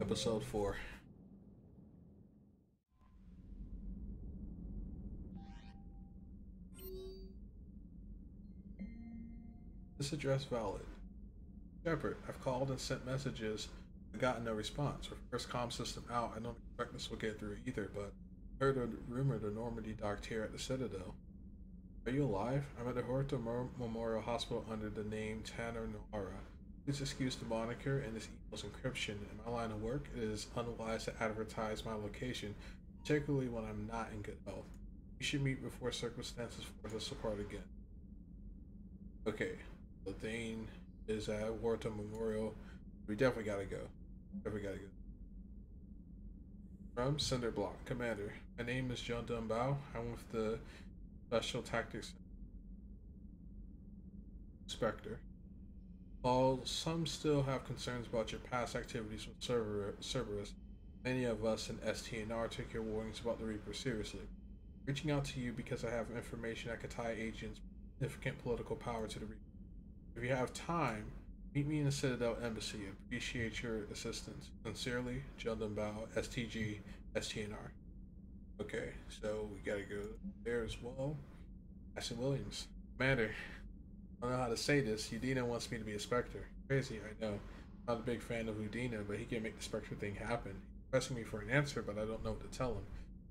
Episode 4. This address valid. Shepard, I've called and sent messages, but gotten no response. With first comm system out, I don't expect this will get through either, but I heard a rumor the Normandy docked here at the Citadel. Are you alive? I'm at the Huerta Memorial Hospital under the name Tanner Noara. Please excuse the moniker and this email's encryption. In my line of work, it is unwise to advertise my location, particularly when I'm not in good health. We should meet before circumstances force us apart again. Okay, the thing is at Huerta Memorial. We definitely gotta go. Definitely gotta go. From Cinder Block, Commander. My name is Jondum Bau. I'm with the Special Tactics Inspector. While some still have concerns about your past activities with Cerberus, many of us in STNR take your warnings about the Reaper seriously. Reaching out to you because I have information that could tie agents significant political power to the Reaper. If you have time, meet me in the Citadel Embassy. Appreciate your assistance. Sincerely, Jondum Bau, STG, STNR. Okay, so we gotta go there as well. Ashley Williams. Commander, I don't know how to say this. Udina wants me to be a Spectre. Crazy, I know. Not a big fan of Udina, but he can make the Spectre thing happen. He's pressing me for an answer, but I don't know what to tell him.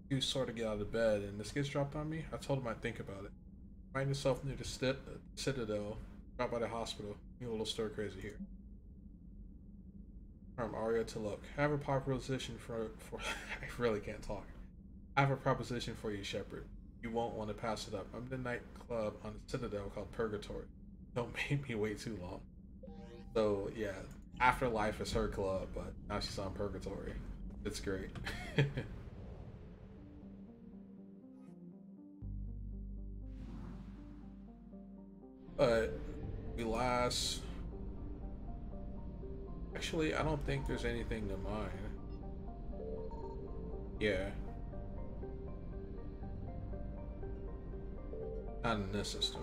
You sort of get out of bed, and this gets dropped on me. I told him I'd think about it. Find yourself near the uh, Citadel out by the hospital. You a little stir crazy here. From Aria T'Loak. I have a proposition for for I really can't talk. I have a proposition for you, Shepard. You won't want to pass it up. I'm the nightclub on the Citadel called Purgatory. Don't make me wait too long. So yeah, Afterlife is her club, but now she's on Purgatory. It's great. but we last. Actually, I don't think there's anything to mine. Yeah. Not in this system.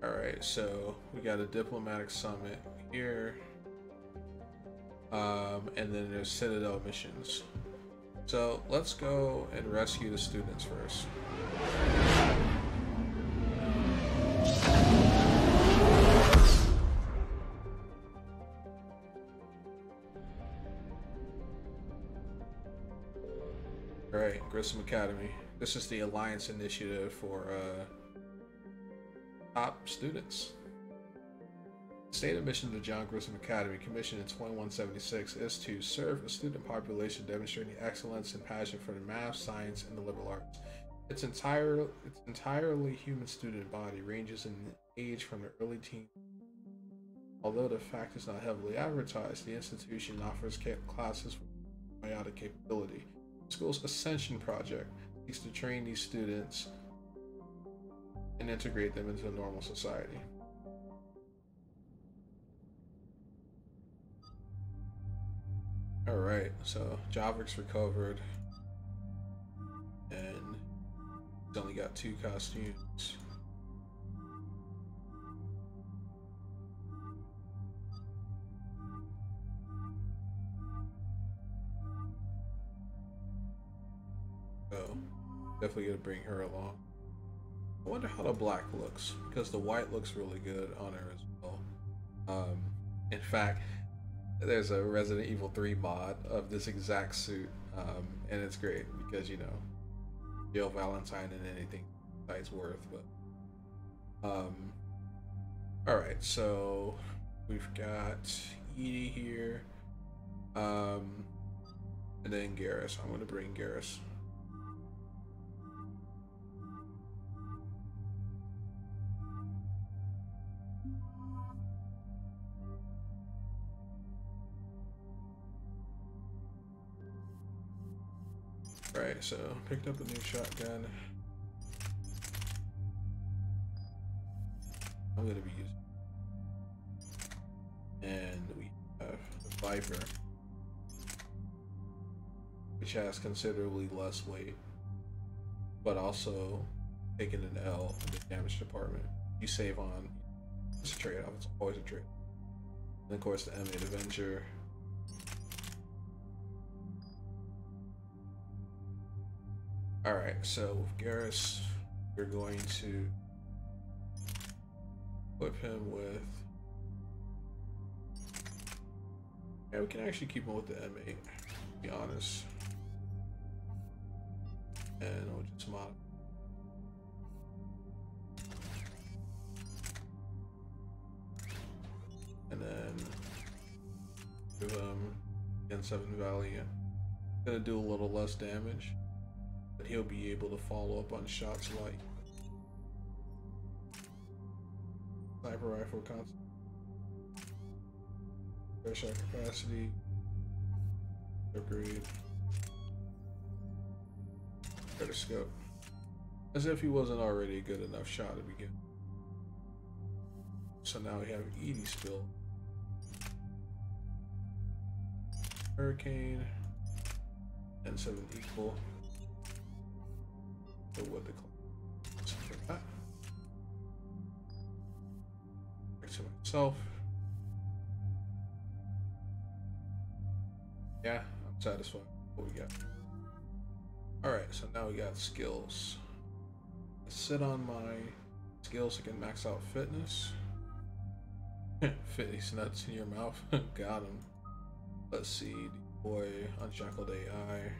Alright, so we got a diplomatic summit here. Um, and then there's Citadel missions. So let's go and rescue the students first. Alright, Academy. This is the Alliance Initiative for uh, top students. Stated mission of the John Grissom Academy, commissioned in 2176, is to serve a student population demonstrating excellence and passion for the math, science, and the liberal arts. Its entire its entirely human student body ranges in age from the early teens. Although the fact is not heavily advertised, the institution offers classes with biotic capability. School's Ascension Project seeks to train these students and integrate them into a normal society. Alright, so Javik's recovered. And he's only got two costumes. Definitely gonna bring her along. I wonder how the black looks because the white looks really good on her as well. Um, in fact, there's a Resident Evil 3 mod of this exact suit, um, and it's great because you know, Jill Valentine and anything that's worth. But um, all right, so we've got EDI here, um, and then Garrus. I'm gonna bring Garrus. Right, so picked up a new shotgun. I'm gonna be using. And we have the Viper, which has considerably less weight, but also taking an L in the damage department. You save on. It's a trade-off. It's always a trade. And of course, the M8 Avenger. Alright, so with Garrus, we're going to equip him with. Yeah, we can actually keep him with the M8, to be honest. And we'll just mod. And then give him um, Gen 7 Valiant. Gonna do a little less damage, but he'll be able to follow up on shots like sniper rifle constant. Fair shot capacity. Upgrade. Scope. As if he wasn't already a good enough shot to begin. So now we have EDI spill. Hurricane. And seven equal. So what the that. Back to myself. Yeah, I'm satisfied. What we got? Alright, so now we got skills. sit on my skills I can max out fitness. Fit these nuts in your mouth. got him. Let's see. Boy, Unshackled AI.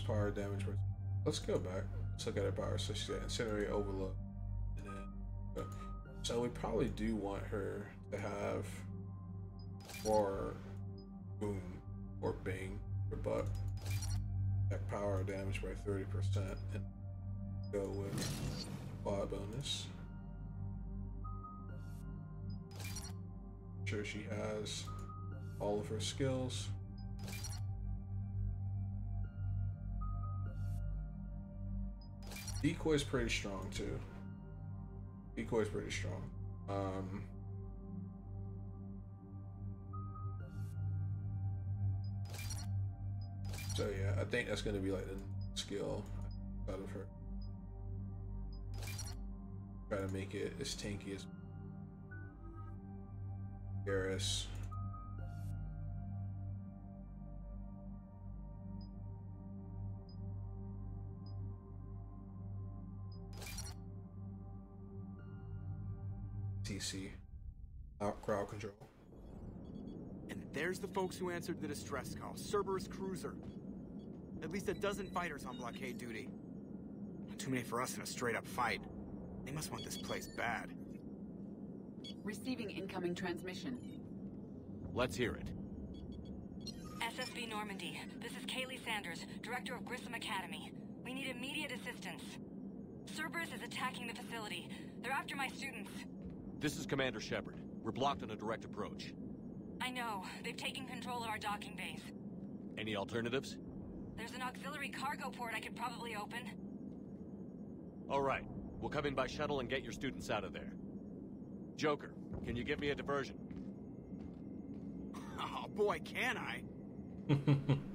Power damage. Let's go back. Let's look at her power. So she's got Incinerate Overload. Then, so we probably do want her to have or boom or bang or butt attack power damage by 30% and go with quad bonus. Sure she has all of her skills. Decoy is pretty strong too. Decoy is pretty strong. Um, So yeah, I think that's gonna be like the skill out of her. Try to make it as tanky as Garrus. TC. Out crowd control. And there's the folks who answered the distress call. Cerberus Cruiser. At least a dozen fighters on blockade duty. Too many for us in a straight-up fight. They must want this place bad. Receiving incoming transmission. Let's hear it. SSV Normandy, this is Kaylee Sanders, Director of Grissom Academy. We need immediate assistance. Cerberus is attacking the facility. They're after my students. This is Commander Shepard. We're blocked on a direct approach. I know. They've taken control of our docking base. Any alternatives? There's an auxiliary cargo port I could probably open. All right. We'll come in by shuttle and get your students out of there. Joker, can you give me a diversion? Oh boy, can I!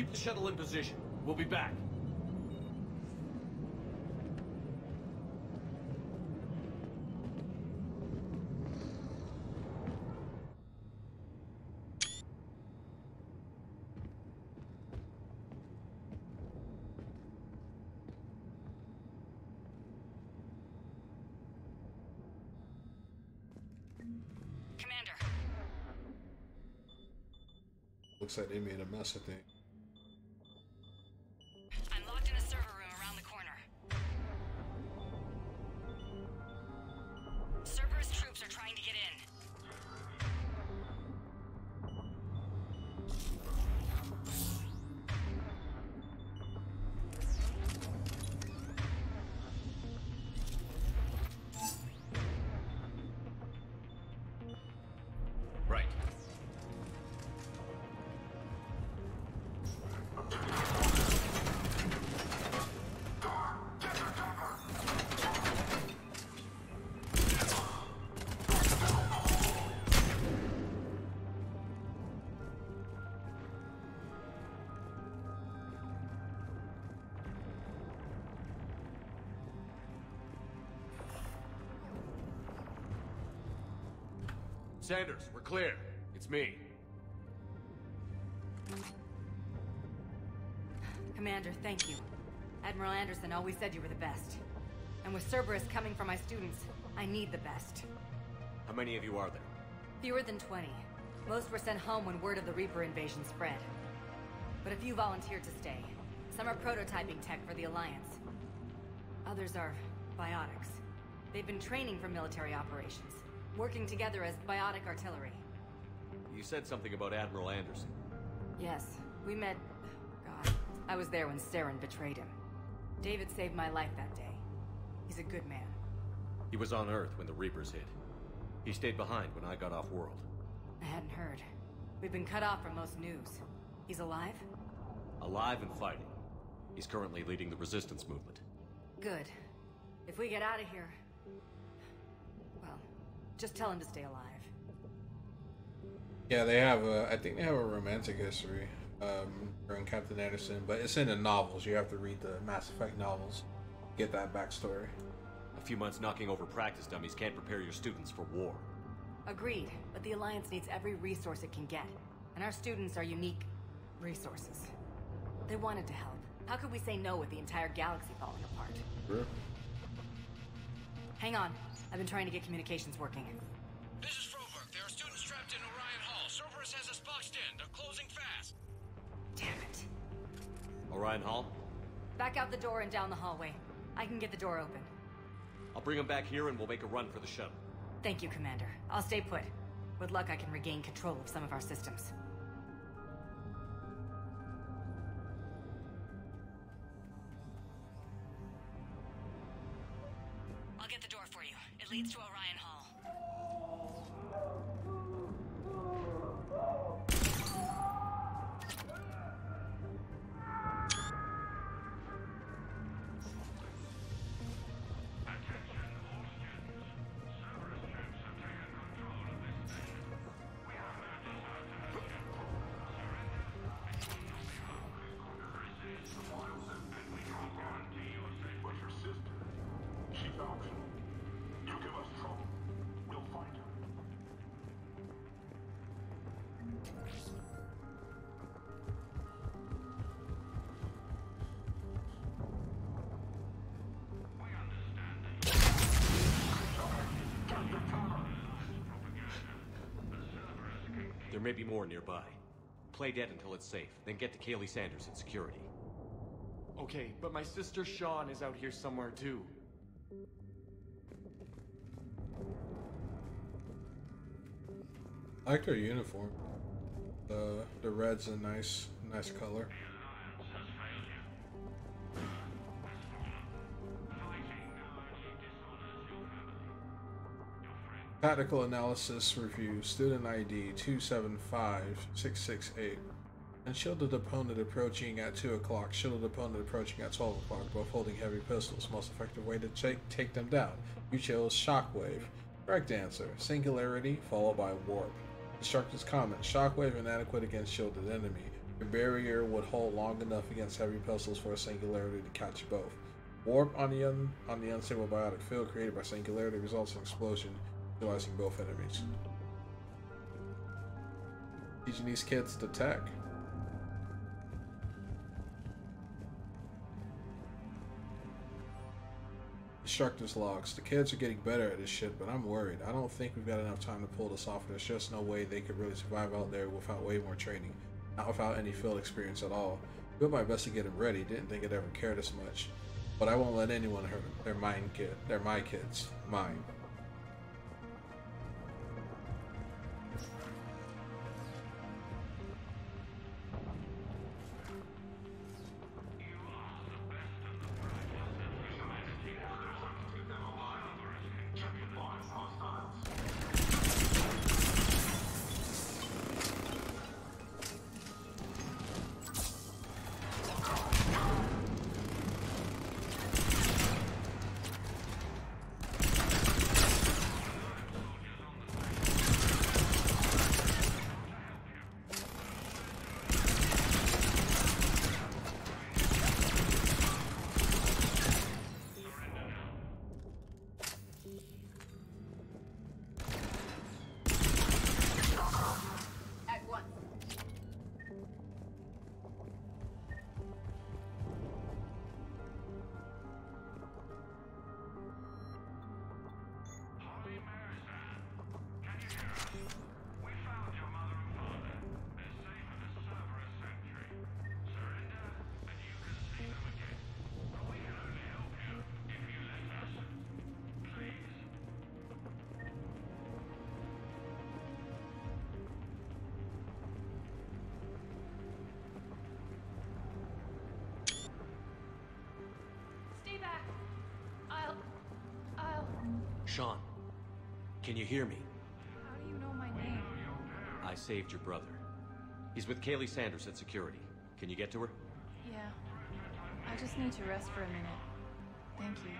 Keep the shuttle in position. We'll be back. Commander. Looks like they made a mess of things. Sanders, we're clear. It's me. Commander, thank you. Admiral Anderson always said you were the best. And with Cerberus coming for my students, I need the best. How many of you are there? Fewer than 20. Most were sent home when word of the Reaper invasion spread. But a few volunteered to stay. Some are prototyping tech for the Alliance. Others are biotics. They've been training for military operations, working together as biotic artillery. You said something about Admiral Anderson. Yes, we met... God, I was there when Saren betrayed him. David saved my life that day. He's a good man. He was on Earth when the Reapers hit. He stayed behind when I got off world. I hadn't heard. We've been cut off from most news. He's alive? Alive and fighting. He's currently leading the resistance movement. Good. If we get out of here... Well, just tell him to stay alive. Yeah, they have a. I think they have a romantic history um, during Captain Anderson, but it's in the novels. You have to read the Mass Effect novels, get that backstory. A few months knocking over practice dummies can't prepare your students for war. Agreed, but the Alliance needs every resource it can get. And our students are unique resources. They wanted to help. How could we say no with the entire galaxy falling apart? Sure. Hang on. I've been trying to get communications working. This is Froberg. There are students trapped in Orion Hall. Cerberus has us boxed in. They're closing fast. Damn it. Orion Hall? Back out the door and down the hallway. I can get the door open. I'll bring him back here and we'll make a run for the shuttle. Thank you, Commander. I'll stay put. With luck, I can regain control of some of our systems. Leads to Orion There may be more nearby. Play dead until it's safe, then get to Kaylee Sanders in security. Okay, but my sister Sean is out here somewhere too. I like their uniform. The the red's a nice nice color. Tactical analysis review student ID 275668. And shielded opponent approaching at 2 o'clock, shielded opponent approaching at 12 o'clock, both holding heavy pistols. Most effective way to take, take them down. You chose Shockwave. Correct answer. Singularity followed by Warp. Instructor's comment. Shockwave inadequate against shielded enemy. Your barrier would hold long enough against heavy pistols for a singularity to catch both. Warp on the un- on the unstable biotic field created by singularity results in explosion, neutralizing both enemies. Teaching these kids to tech. Instructor's logs. The kids are getting better at this shit, but I'm worried. I don't think we've got enough time to pull this off. There's just no way they could really survive out there without way more training. Not without any field experience at all. Did my best to get them ready. Didn't think I'd ever care this much. But I won't let anyone hurt them. They're mine kid. They're my kids. Mine. Can you hear me? How do you know my name? I saved your brother. He's with Kaylee Sanders at security. Can you get to her? Yeah. I just need to rest for a minute. Thank you.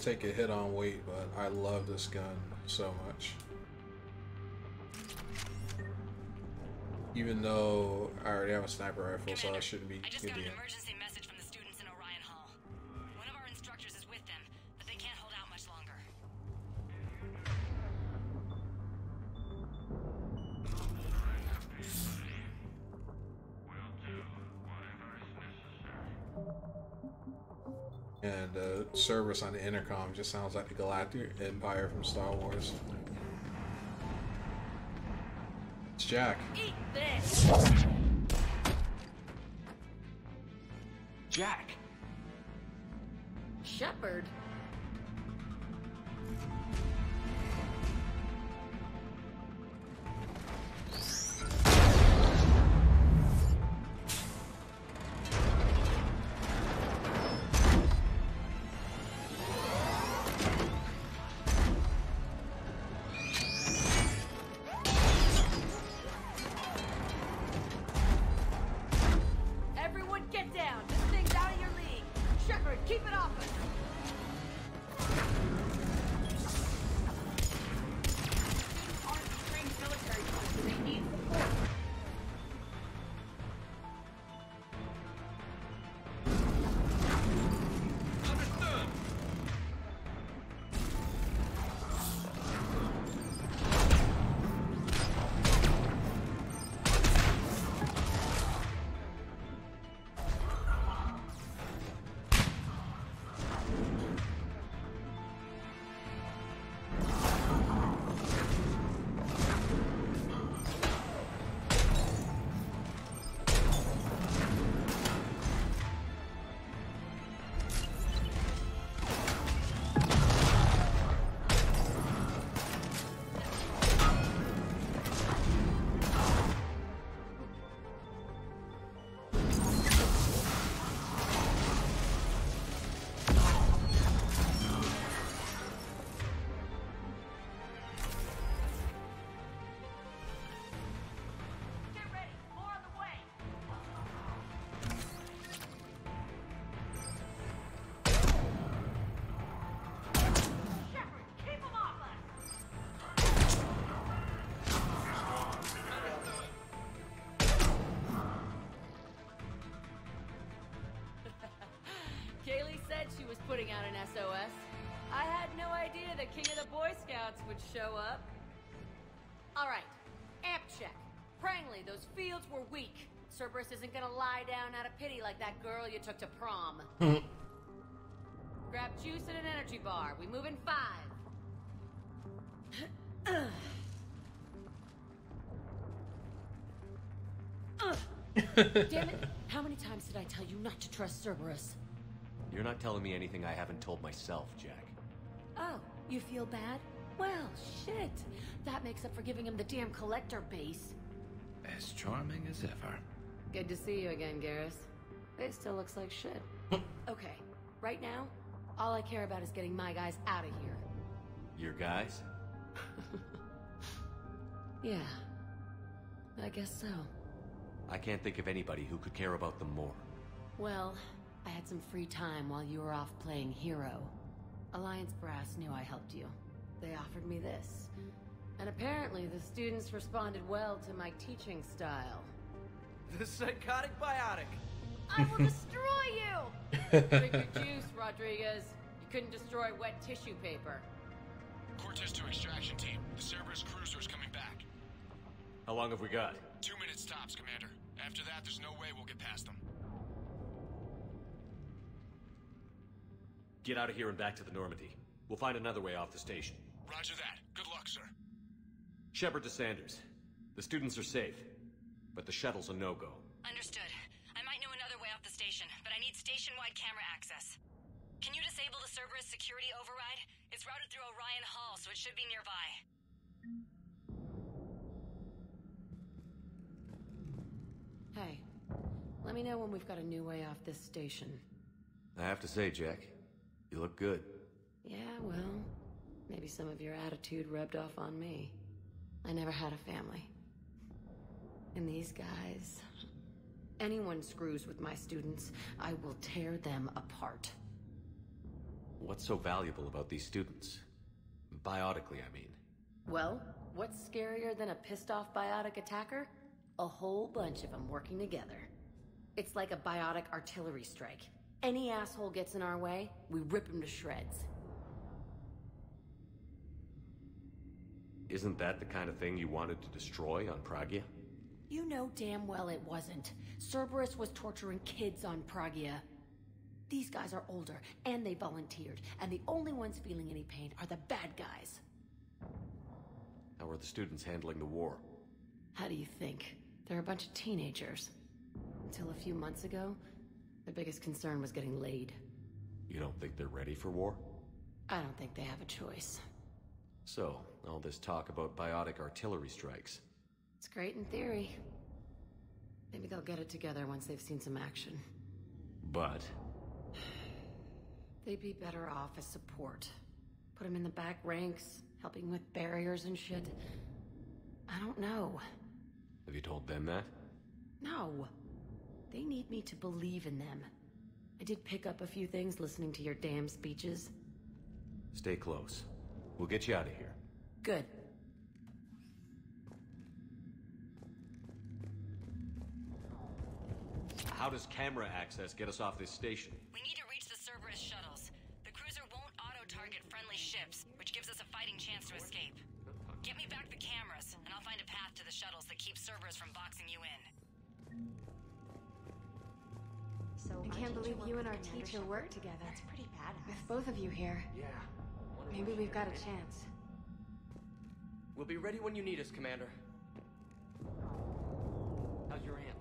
Take a hit on weight, but I love this gun so much. Even though I already have a sniper rifle, so I shouldn't be I just got an emergency And uh, service on the intercom just sounds like the Galactic Empire from Star Wars. It's Jack. Eat this! Putting out an SOS. I had no idea the King of the Boy Scouts would show up. All right, amp check. Prangley, those fields were weak. Cerberus isn't gonna lie down out of pity like that girl you took to prom. Grab juice and an energy bar. We move in five. Damn it! How many times did I tell you not to trust Cerberus? You're not telling me anything I haven't told myself, Jack. Oh, you feel bad? Well, shit. That makes up for giving him the damn collector base. As charming as ever. Good to see you again, Garrus. It still looks like shit. okay, right now, all I care about is getting my guys out of here. Your guys? Yeah. I guess so. I can't think of anybody who could care about them more. Well, I had some free time while you were off playing hero. Alliance Brass knew I helped you. They offered me this. And apparently the students responded well to my teaching style. The psychotic biotic. I will destroy you! Drink your juice, Rodriguez. You couldn't destroy wet tissue paper. Cortez to extraction team. The Cerberus cruiser is coming back. How long have we got? Two minutes tops, Commander. After that, there's no way we'll get past them. Get out of here and back to the Normandy. We'll find another way off the station. Roger that. Good luck, sir. Shepard to Sanders. The students are safe. but the shuttle's a no-go. Understood. I might know another way off the station, but I need station-wide camera access. Can you disable the Cerberus security override? It's routed through Orion Hall, so it should be nearby. Hey, let me know when we've got a new way off this station. I have to say, Jack, you look good. Yeah, well, maybe some of your attitude rubbed off on me. I never had a family. And these guys... Anyone screws with my students, I will tear them apart. What's so valuable about these students? Biotically, I mean. Well, what's scarier than a pissed off biotic attacker? A whole bunch of them working together. It's like a biotic artillery strike. Any asshole gets in our way, we rip him to shreds. Isn't that the kind of thing you wanted to destroy on Pragia? You know damn well it wasn't. Cerberus was torturing kids on Pragia. These guys are older, and they volunteered, and the only ones feeling any pain are the bad guys. How are the students handling the war? How do you think? They're a bunch of teenagers. Until a few months ago, their biggest concern was getting laid. You don't think they're ready for war? I don't think they have a choice. So, all this talk about biotic artillery strikes. It's great in theory. Maybe they'll get it together once they've seen some action. But, They'd be better off as support. Put them in the back ranks, helping with barriers and shit. I don't know. have you told them that? No. They need me to believe in them. I did pick up a few things listening to your damn speeches. Stay close. We'll get you out of here. Good. How does camera access get us off this station? We need to reach the Cerberus shuttles. The cruiser won't auto-target friendly ships, which gives us a fighting chance to escape. Get me back the cameras, and I'll find a path to the shuttles that keeps Cerberus from boxing you in. I can't believe you and our teacher work together. That's pretty badass. With both of you here, Yeah. maybe we've got a chance. We'll be ready when you need us, Commander. How's your aunt?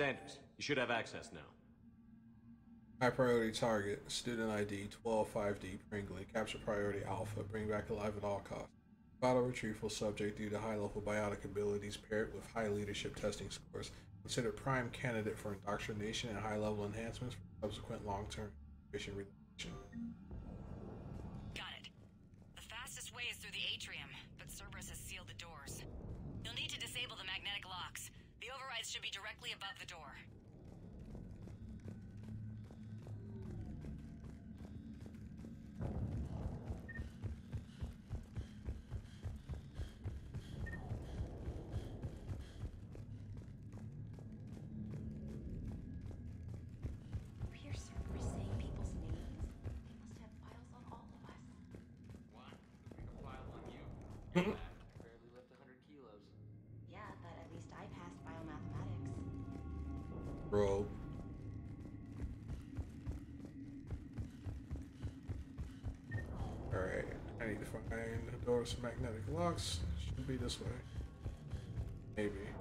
Sanders, you should have access now. High priority target, student ID 125D Prangley, capture priority alpha, bring back alive at all costs. Battle retrieval subject due to high level biotic abilities paired with high leadership testing scores. Considered prime candidate for indoctrination and high level enhancements for subsequent long term mission relation. Directly above the door. We are saying people's names. They must have files on all of us. One, the file on you magnetic locks. Should be this way. Maybe.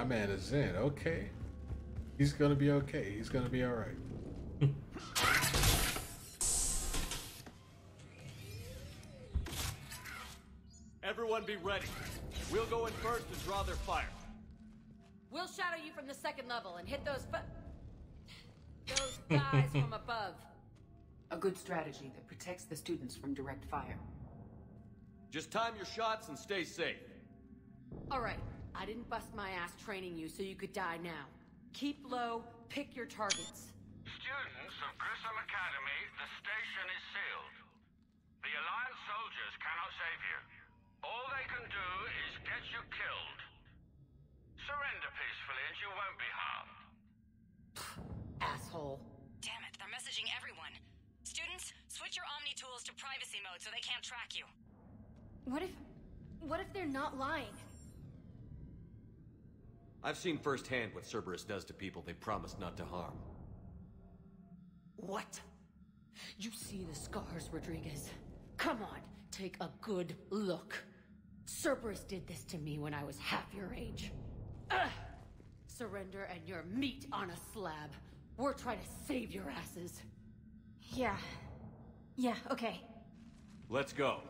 My man is in. Okay. He's gonna be okay. He's gonna be alright. Everyone be ready. We'll go in first and draw their fire. We'll shadow you from the second level and hit those fu- those guys from above. A good strategy that protects the students from direct fire. Just time your shots and stay safe. All right, I didn't bust my ass training you so you could die now. Keep low, pick your targets. Students of Grissom Academy, the station is sealed. The Alliance soldiers cannot save you. All they can do is get you killed. Surrender peacefully and you won't be harmed. Asshole. Damn it, they're messaging everyone. Students, switch your Omni tools to privacy mode so they can't track you. What if. What if they're not lying? I've seen firsthand what Cerberus does to people they promised not to harm. What? You see the scars, Rodriguez? Come on, take a good look. Cerberus did this to me when I was half your age. Ugh! Surrender and you're meat on a slab. We're trying to save your asses. Yeah. Yeah, okay. Let's go.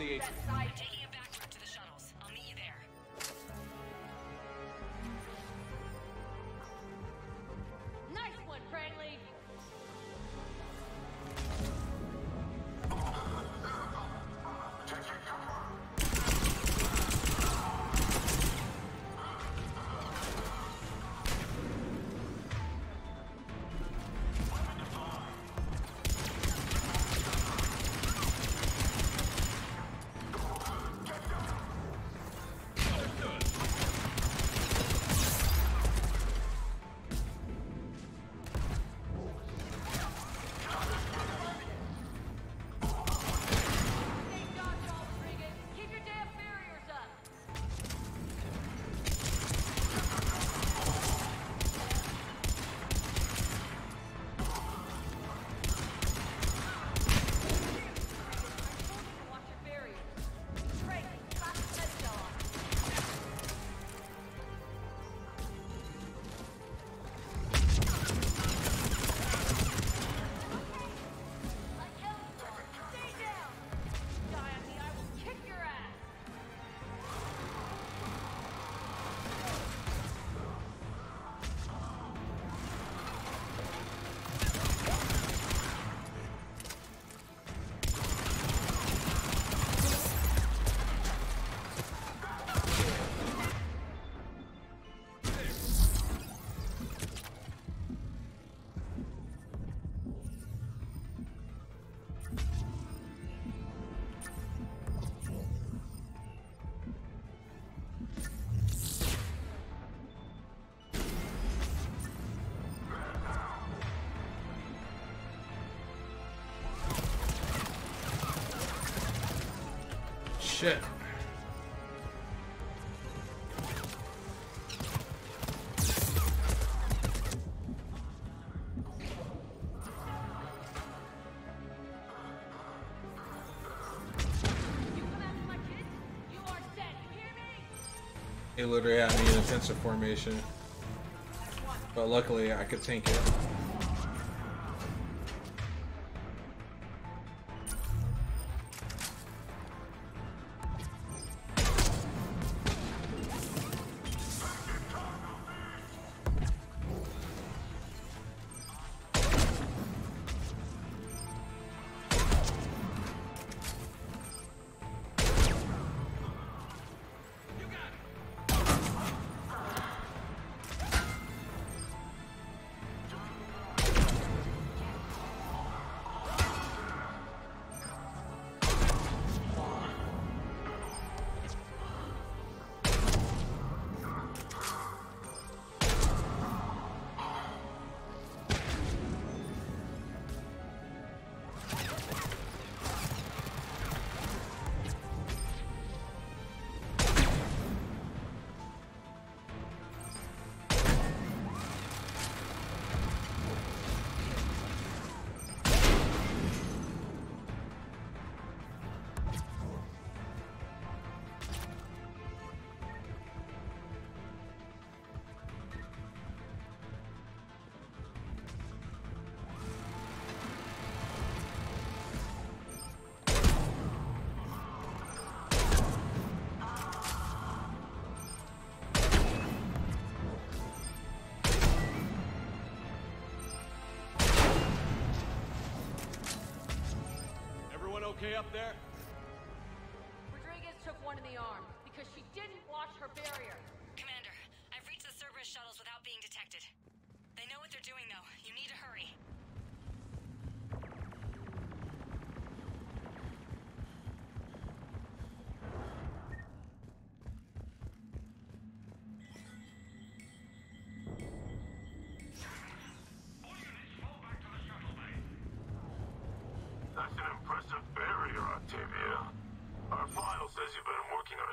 the 8th. Shit. He literally had me in a defensive formation. But luckily I could tank it. Okay up there? Rodriguez took one in the arm because she didn't watch her barrier. Commander, I've reached the Cerberus shuttles without being detected. They know what they're doing, though.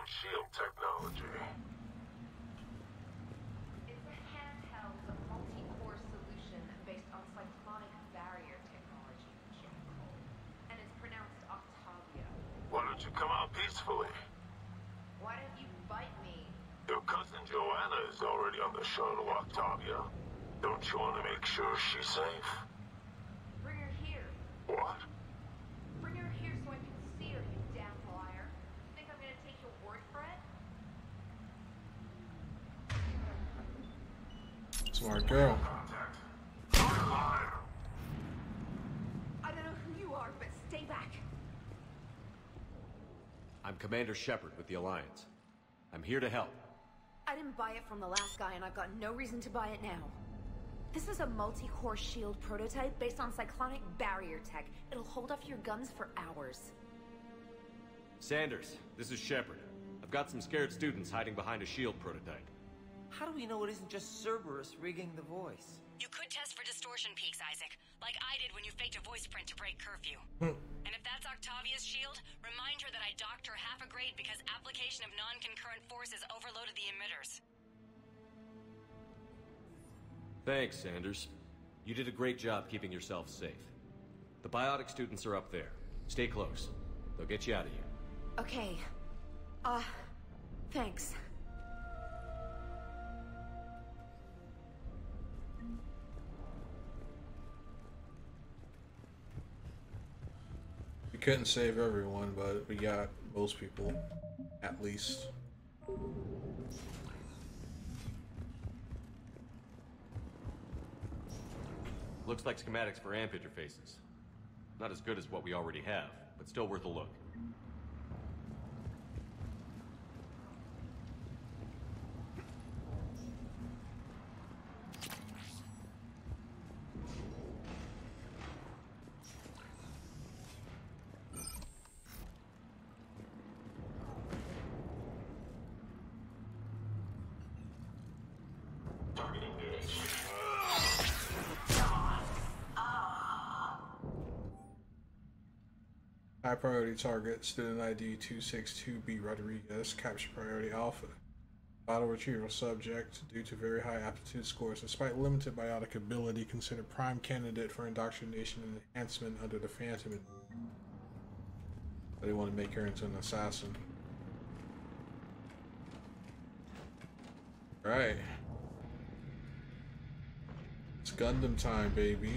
Shield technology. It's a handheld, multi-core solution based on cyclonic barrier technology, Jackal. And it's pronounced Octavia. Why don't you come out peacefully? Why don't you bite me? Your cousin Joanna is already on the shuttle, Octavia. Don't you want to make sure she's safe? Bring her here. What? Bring her here so I can see her, you damn liar. Smart girl. I don't know who you are, but stay back. I'm Commander Shepard with the Alliance. I'm here to help. I didn't buy it from the last guy, and I've got no reason to buy it now. This is a multi-core shield prototype based on cyclonic barrier tech. It'll hold off your guns for hours. Sanders, this is Shepard. I've got some scared students hiding behind a shield prototype. How do we know it isn't just Cerberus rigging the voice? You could test for distortion peaks, Isaac, like I did when you faked a voice print to break curfew. and if that's Octavia's shield, remind her that I docked her half a grade because application of non-concurrent forces overloaded the emitters. Thanks, Sanders. You did a great job keeping yourself safe. The biotic students are up there. Stay close. They'll get you out of here. Okay. Uh, thanks. Couldn't save everyone, but we got most people, at least. Looks like schematics for amp interfaces. Not as good as what we already have, but still worth a look. High priority target, student ID 262B Rodriguez, capture priority alpha. Battle retrieval subject, due to very high aptitude scores, despite limited biotic ability, considered prime candidate for indoctrination and enhancement under the Phantom. They want to make her into an assassin. Right. It's Gundam time, baby.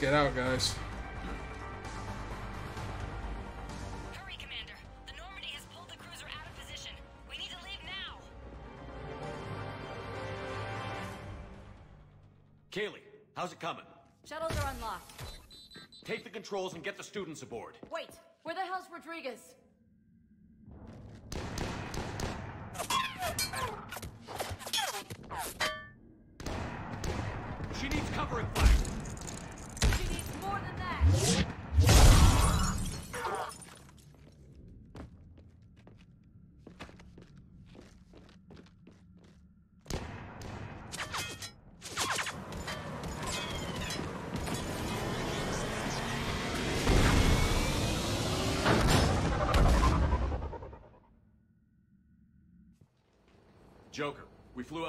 Get out, guys. Hurry, Commander. The Normandy has pulled the cruiser out of position. We need to leave now. Kahlee, how's it coming? Shuttles are unlocked. Take the controls and get the students aboard. Wait, where the hell's Rodriguez?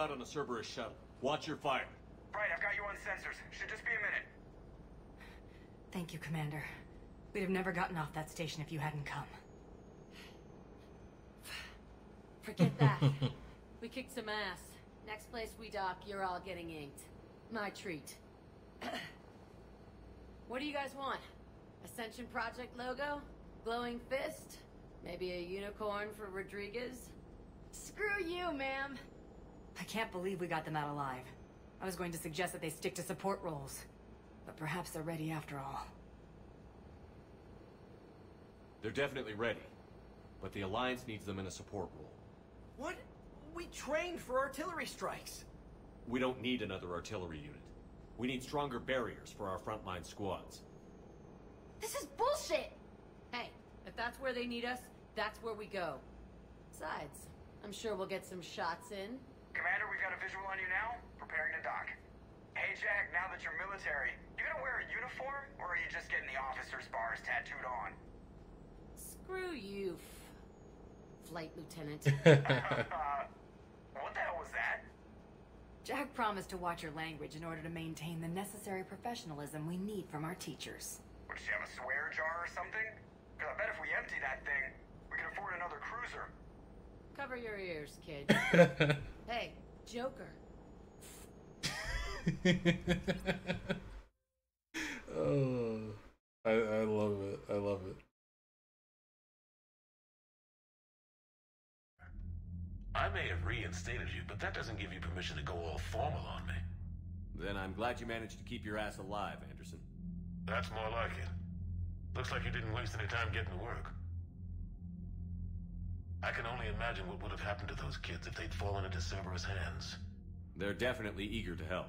Out on a Cerberus shuttle. Watch your fire. Right, I've got you on sensors. Should just be a minute. Thank you, Commander. We'd have never gotten off that station if you hadn't come. Forget that. we kicked some ass. Next place we dock, you're all getting inked. My treat. what do you guys want? Ascension Project logo? Glowing fist? Maybe a unicorn for Rodriguez? Screw you, ma'am. I can't believe we got them out alive. I was going to suggest that they stick to support roles. But perhaps they're ready after all. They're definitely ready. But the Alliance needs them in a support role. What? We trained for artillery strikes. We don't need another artillery unit. We need stronger barriers for our frontline squads. This is bullshit! Hey, if that's where they need us, that's where we go. Besides, I'm sure we'll get some shots in. Commander, we've got a visual on you now. Preparing to dock. Hey, Jack, now that you're military, you gonna wear a uniform, or are you just getting the officer's bars tattooed on? Screw you, f- Flight Lieutenant. uh, what the hell was that? Jack promised to watch your language in order to maintain the necessary professionalism we need from our teachers. Would she have a swear jar or something? Because I bet if we empty that thing, we can afford another cruiser. Cover your ears, kid. hey, Joker. oh, I, I love it. I love it. I may have reinstated you, but that doesn't give you permission to go all formal on me. Then I'm glad you managed to keep your ass alive, Anderson. That's more like it. Looks like you didn't waste any time getting to work. I can only imagine what would have happened to those kids if they'd fallen into Cerberus' hands. They're definitely eager to help.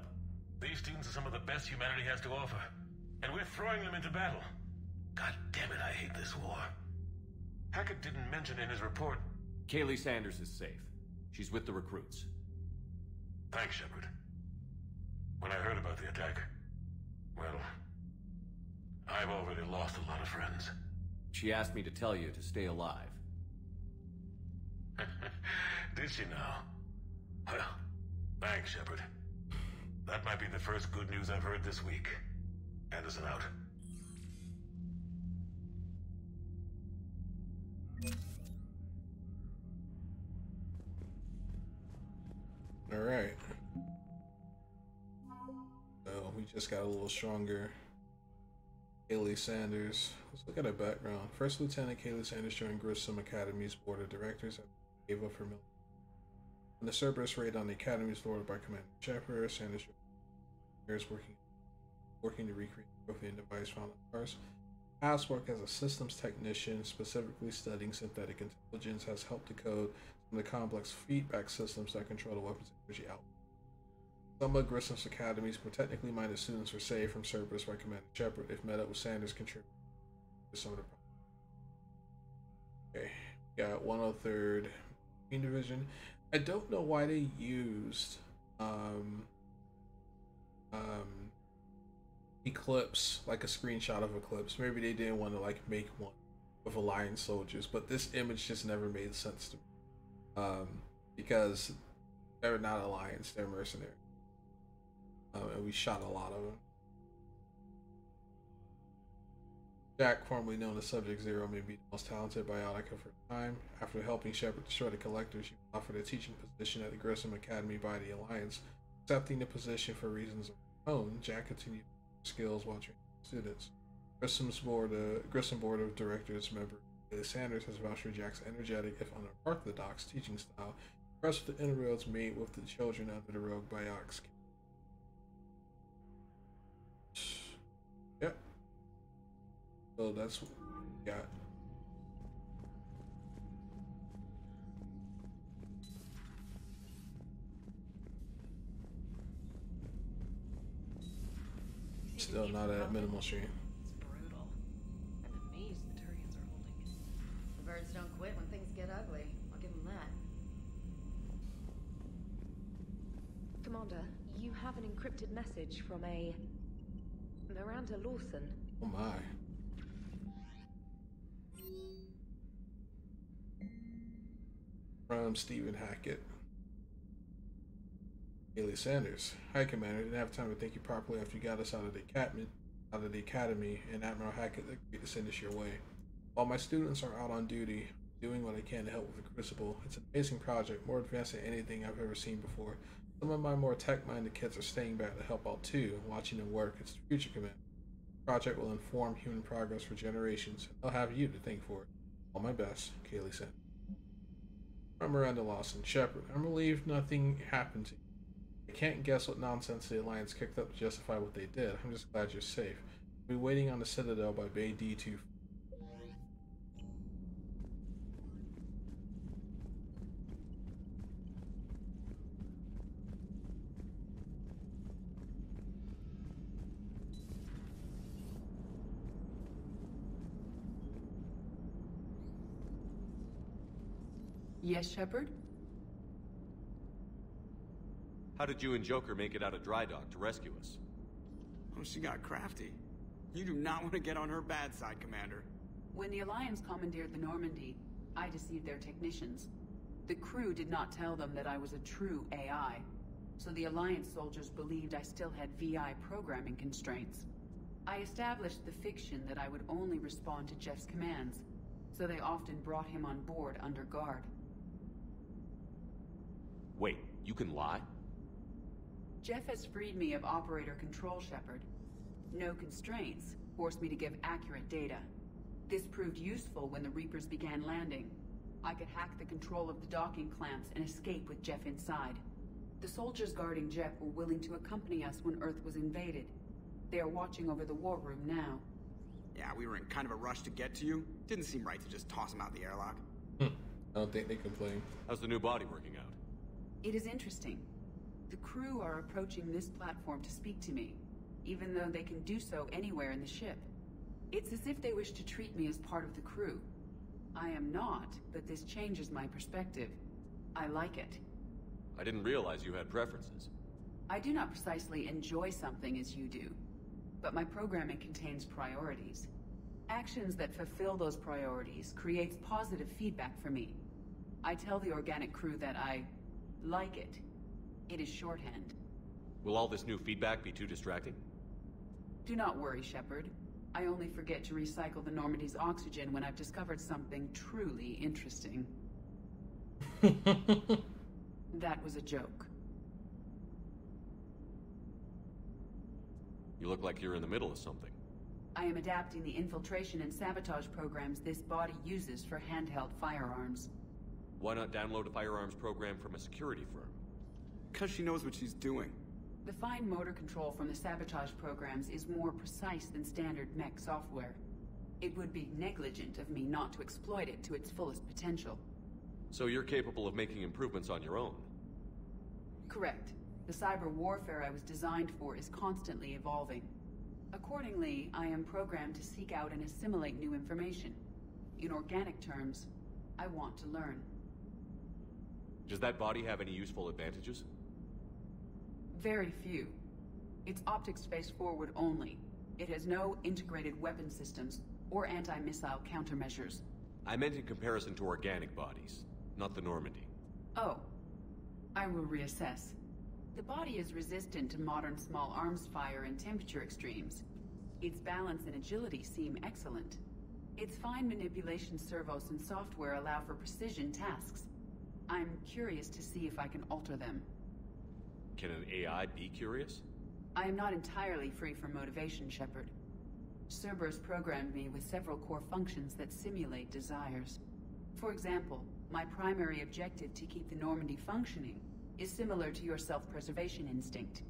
These students are some of the best humanity has to offer. And we're throwing them into battle. God damn it, I hate this war. Hackett didn't mention in his report. Kahlee Sanders is safe. She's with the recruits. Thanks, Shepard. When I heard about the attack, well, I've already lost a lot of friends. She asked me to tell you to stay alive. Did she now? Well, thanks, Shepard. That might be the first good news I've heard this week. Anderson out. All right. So we just got a little stronger. Kahlee Sanders. Let's look at her background. First Lieutenant Kahlee Sanders joined Grissom Academy's board of directors gave the Cerberus raid on the Academy was lorded by Commander Shepard, Sanders years working working to recreate the and device found on Mars. Past work as a systems technician, specifically studying synthetic intelligence, has helped decode some of the complex feedback systems that control the weapons energy output. Some of Grissom's academies were technically minded students were saved from Cerberus by Commander Shepard if met up with Sanders contributing to some of the Okay, we got 103rd Division. I don't know why they used um, um, Eclipse, like a screenshot of Eclipse. Maybe they didn't want to like make one of Alliance soldiers, but this image just never made sense to me. Um, because they're not Alliance, they're mercenaries. Um, and we shot a lot of them. Jack, formerly known as Subject Zero, may be the most talented biotic of her time. After helping Shepard destroy the Collector, she was offered a teaching position at the Grissom Academy by the Alliance. Accepting the position for reasons of her own, Jack continued her skills while training students. Grissom's board, uh, Grissom board of directors member Sanders has vouched for Jack's energetic, if unorthodox, teaching style, impressed with the inroads made with the children under the rogue Biotics. So that's what we got. Still not at minimal stream. brutal. I'm amazed the Turians are holding. The birds don't quit when things get ugly. I'll give them that. Commander, you have an encrypted message from a Miranda Lawson. Oh my. From Stephen Hackett. Haley Sanders. Hi, Commander. Didn't have time to thank you properly after you got us out of the academy, out of the academy, and Admiral Hackett agreed to send us your way. While my students are out on duty, doing what I can to help with the Crucible, it's an amazing project, more advanced than anything I've ever seen before. Some of my more tech-minded kids are staying back to help out too, watching them work. It's the future, Commander. The project will inform human progress for generations, I'll have you to thank for it. All my best, Kahlee said. I'm Miranda Lawson, Shepard. I'm relieved nothing happened to you. I can't guess what nonsense the Alliance kicked up to justify what they did. I'm just glad you're safe. I'll be waiting on the Citadel by Bay D2. Yes, Shepard? How did you and Joker make it out of dry dock to rescue us? Oh, she got crafty. You do not want to get on her bad side, Commander. When the Alliance commandeered the Normandy, I deceived their technicians. The crew did not tell them that I was a true AI, so the Alliance soldiers believed I still had VI programming constraints. I established the fiction that I would only respond to Jeff's commands, so they often brought him on board under guard. Wait, you can lie? Jeff has freed me of operator control, Shepard. No constraints forced me to give accurate data. This proved useful when the Reapers began landing. I could hack the control of the docking clamps and escape with Jeff inside. The soldiers guarding Jeff were willing to accompany us when Earth was invaded. They are watching over the war room now. Yeah, we were in kind of a rush to get to you. Didn't seem right to just toss him out the airlock. Hmm. I don't think they complain. How's the new body working out? It is interesting. The crew are approaching this platform to speak to me, even though they can do so anywhere in the ship. It's as if they wish to treat me as part of the crew. I am not, but this changes my perspective. I like it. I didn't realize you had preferences. I do not precisely enjoy something as you do, but my programming contains priorities. Actions that fulfill those priorities creates positive feedback for me. I tell the organic crew that I like it. It is shorthand. Will all this new feedback be too distracting? Do not worry, Shepard. I only forget to recycle the Normandy's oxygen when I've discovered something truly interesting. that was a joke. You look like you're in the middle of something. I am adapting the infiltration and sabotage programs this body uses for handheld firearms. Why not download a firearms program from a security firm? Because she knows what she's doing. The fine motor control from the sabotage programs is more precise than standard mech software. It would be negligent of me not to exploit it to its fullest potential. So you're capable of making improvements on your own? Correct. The cyber warfare I was designed for is constantly evolving. Accordingly, I am programmed to seek out and assimilate new information. In organic terms, I want to learn. Does that body have any useful advantages? Very few. It's optics face forward only. It has no integrated weapon systems or anti-missile countermeasures. I meant in comparison to organic bodies, not the Normandy. Oh. I will reassess. The body is resistant to modern small arms fire and temperature extremes. Its balance and agility seem excellent. Its fine manipulation servos and software allow for precision tasks. I'm curious to see if I can alter them. Can an AI be curious? I am not entirely free from motivation, Shepard. Cerberus programmed me with several core functions that simulate desires. For example, my primary objective to keep the Normandy functioning is similar to your self-preservation instinct.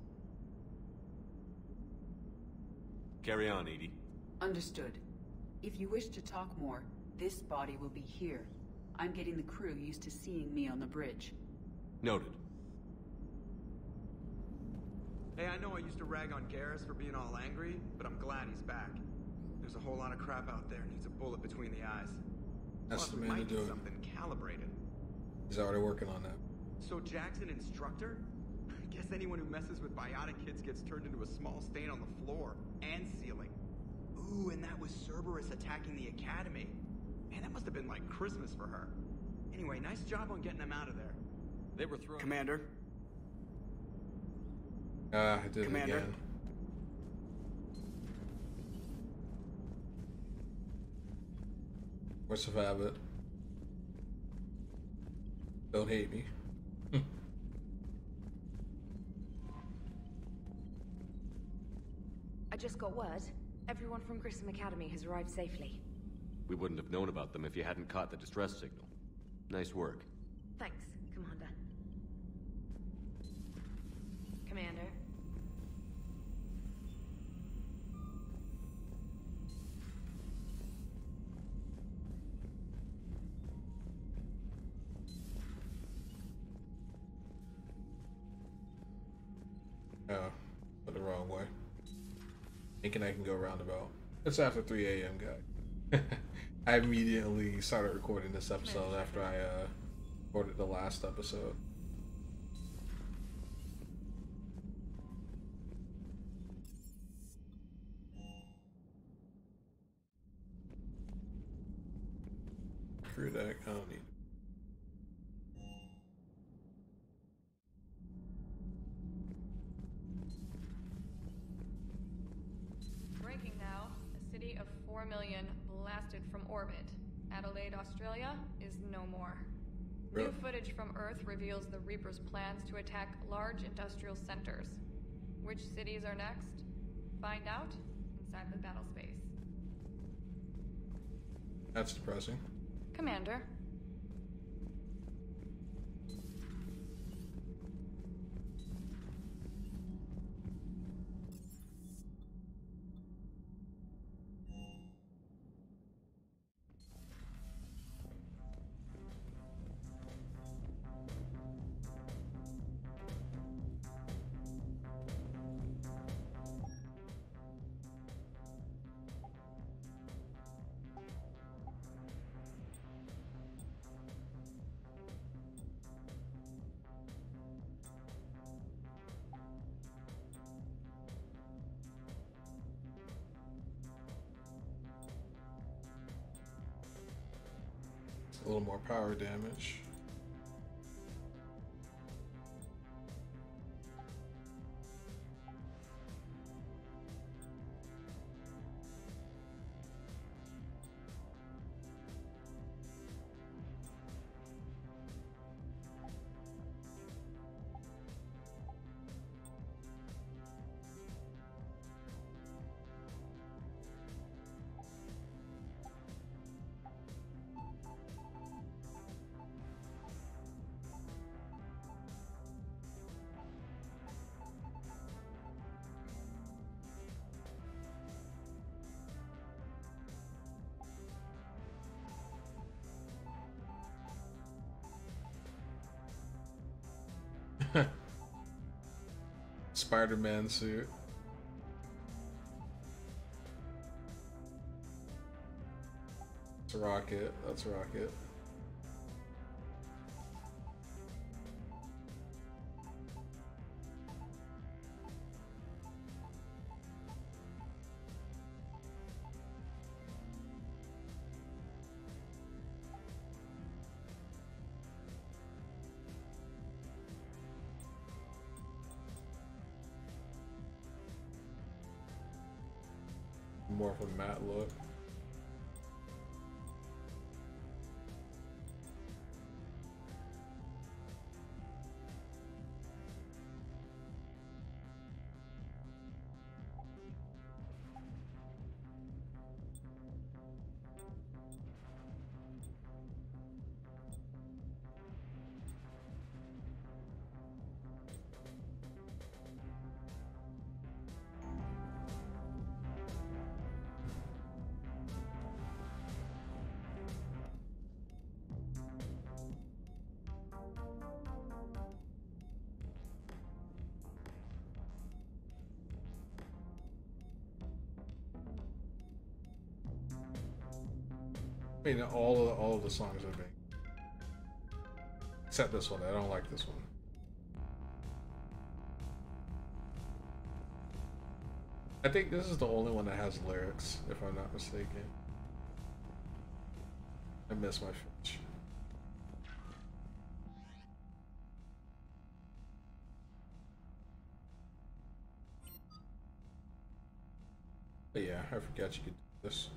Carry on, EDI. Understood. If you wish to talk more, this body will be here. I'm getting the crew used to seeing me on the bridge. Noted. Hey, I know I used to rag on Garrus for being all angry, but I'm glad he's back. There's a whole lot of crap out there needs a bullet between the eyes. That's Plus, the man to do need it. something calibrated. He's already working on that. So Jack's an instructor? I guess anyone who messes with biotic kids gets turned into a small stain on the floor and ceiling. Ooh, and that was Cerberus attacking the academy. Man, that must have been like Christmas for her. Anyway, nice job on getting them out of there. They were throwing. Commander, Ah, I did Commander? it again. What's the habit? Don't hate me. I just got word. Everyone from Grissom Academy has arrived safely. We wouldn't have known about them if you hadn't caught the distress signal. Nice work. Thanks, Commander. Commander. Uh, oh, went the wrong way. Thinking I can go roundabout. It's after 3 a.m., guy. I immediately started recording this episode after I uh, recorded the last episode. Plans to attack large industrial centers. Which cities are next? Find out inside the battle space. That's depressing. Commander. A little more power damage. Spider-Man suit. That's Rocket. That's a Rocket. More of a I mean, all of all of the songs are big. Except this one. I don't like this one. I think this is the only one that has lyrics, if I'm not mistaken. I miss my French. But yeah, I forgot you could do this.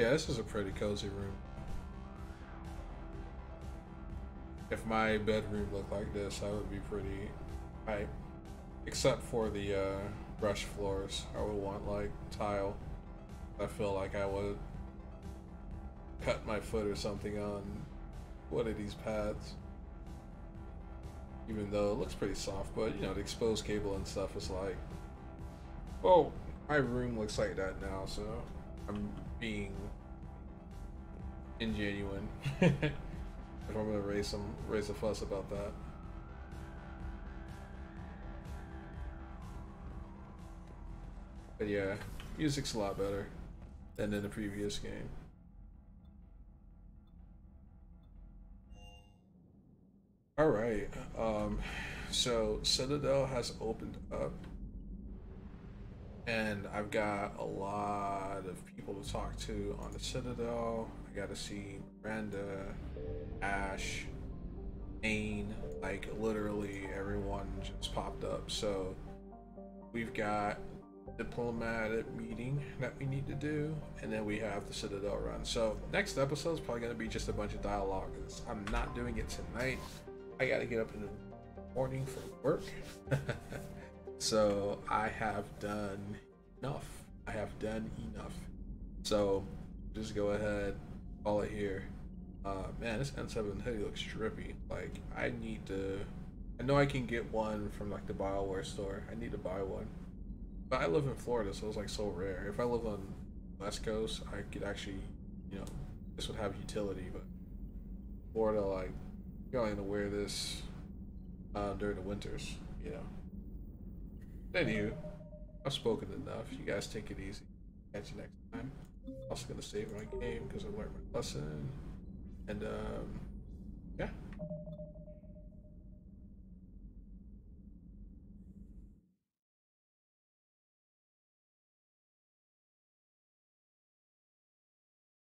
Yeah, this is a pretty cozy room. If my bedroom looked like this, I would be pretty hype. Except for the uh, brush floors. I would want like tile. I feel like I would cut my foot or something on one of these pads. Even though it looks pretty soft, but you know, the exposed cable and stuff is like, oh, my room looks like that now, so I'm being ingenuine. if I'm gonna raise some raise a fuss about that. But yeah, music's a lot better than in the previous game. All right, um, so Citadel has opened up and I've got a lot of people to talk to on the Citadel. I got to see Miranda, Ash, Ain, like literally everyone just popped up. So we've got diplomatic meeting that we need to do, and then we have the Citadel run. So next episode is probably gonna be just a bunch of dialogue. I'm not doing it tonight. I gotta get up in the morning for work. So I have done enough. I have done enough. So just go ahead, call it here. Uh, man, this N7 hoodie looks trippy. Like I need to. I know I can get one from like the Bioware store. I need to buy one. But I live in Florida, so it's like so rare. If I live on West Coast, I could actually, you know, this would have utility. But Florida, like, you're only gonna wear this uh, during the winters, you know. Anywho, I've spoken enough. You guys take it easy. Catch you next time. Also gonna save my game because I learned my lesson. And um, yeah.